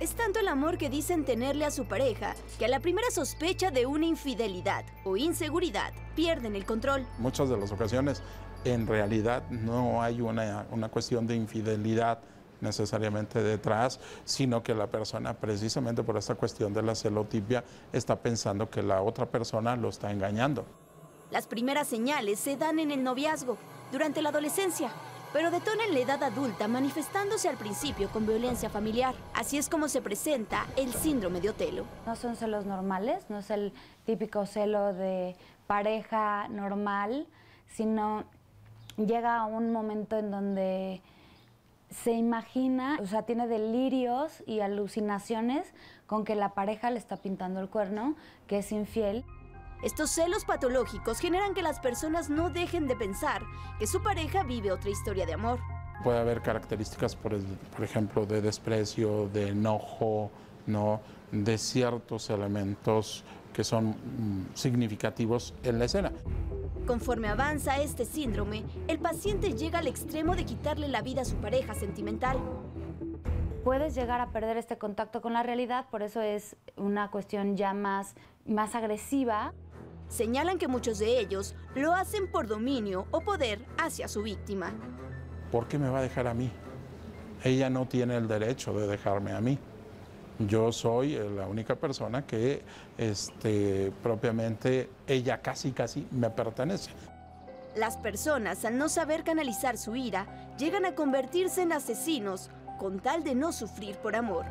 Es tanto el amor que dicen tenerle a su pareja que a la primera sospecha de una infidelidad o inseguridad pierden el control. Muchas de las ocasiones en realidad no hay una, una cuestión de infidelidad necesariamente detrás, sino que la persona precisamente por esta cuestión de la celotipia está pensando que la otra persona lo está engañando. Las primeras señales se dan en el noviazgo, durante la adolescencia, pero detona en la edad adulta manifestándose al principio con violencia familiar. Así es como se presenta el síndrome de Otelo. No son celos normales, no es el típico celo de pareja normal, sino llega a un momento en donde se imagina, o sea, tiene delirios y alucinaciones con que la pareja le está pintando el cuerno, que es infiel. Estos celos patológicos generan que las personas no dejen de pensar que su pareja vive otra historia de amor. Puede haber características, por, el- por ejemplo, de desprecio, de enojo, ¿no? de ciertos elementos que son mm, significativos en la escena. Conforme avanza este síndrome, el paciente llega al extremo de quitarle la vida a su pareja sentimental. Puedes llegar a perder este contacto con la realidad, por eso es una cuestión ya más, más agresiva. Señalan que muchos de ellos lo hacen por dominio o poder hacia su víctima. ¿Por qué me va a dejar a mí? Ella no tiene el derecho de dejarme a mí. Yo soy eh, la única persona que este, propiamente ella casi casi me pertenece. Las personas, al no saber canalizar su ira, llegan a convertirse en asesinos con tal de no sufrir por amor.